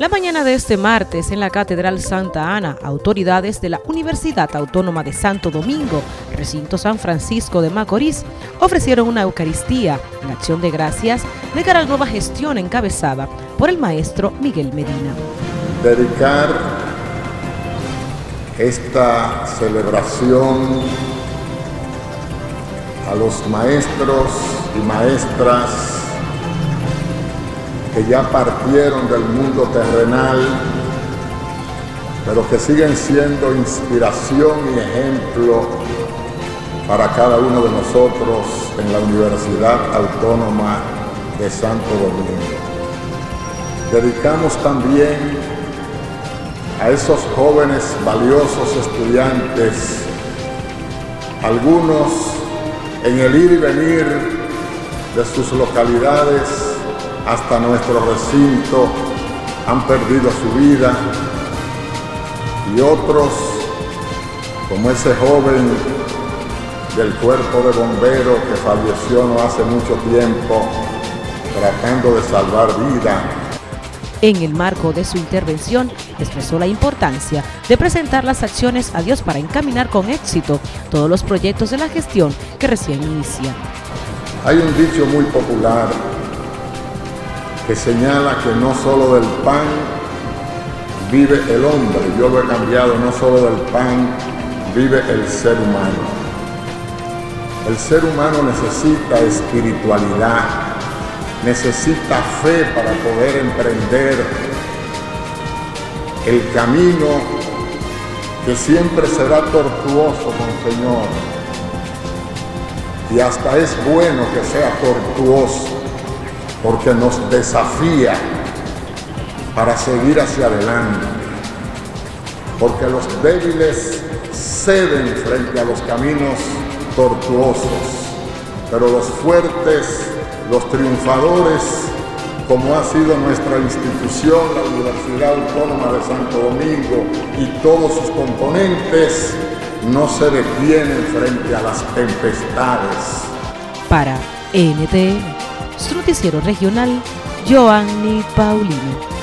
La mañana de este martes en la Catedral Santa Ana, autoridades de la Universidad Autónoma de Santo Domingo, recinto San Francisco de Macorís, ofrecieron una Eucaristía en acción de gracias de cara a la nueva gestión encabezada por el maestro Miguel Medina. Dedicar esta celebración a los maestros y maestras que ya partieron del mundo terrenal, pero que siguen siendo inspiración y ejemplo para cada uno de nosotros en la Universidad Autónoma de Santo Domingo. Dedicamos también a esos jóvenes valiosos estudiantes, algunos en el ir y venir de sus localidades hasta nuestro recinto han perdido su vida y otros, como ese joven del cuerpo de bombero que falleció no hace mucho tiempo tratando de salvar vida. En el marco de su intervención, expresó la importancia de presentar las acciones a Dios para encaminar con éxito todos los proyectos de la gestión que recién inicia. Hay un dicho muy popular que señala que no solo del pan vive el hombre, yo lo he cambiado, no solo del pan vive el ser humano. El ser humano necesita espiritualidad, necesita fe para poder emprender el camino que siempre será tortuoso con Señor. Y hasta es bueno que sea tortuoso porque nos desafía para seguir hacia adelante, porque los débiles ceden frente a los caminos tortuosos, pero los fuertes, los triunfadores, como ha sido nuestra institución, la Universidad Autónoma de Santo Domingo y todos sus componentes, no se detienen frente a las tempestades. Para NTN su noticiero regional, Joanny Paulino.